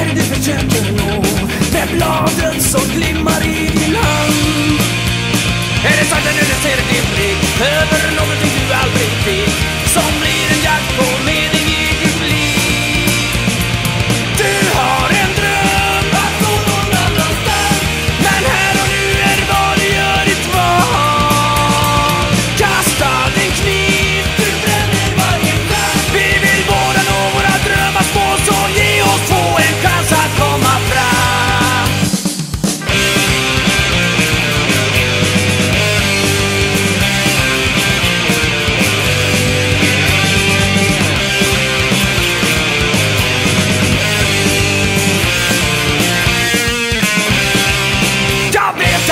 är det för kännedom? Med bladen som glimmar i din hand I'll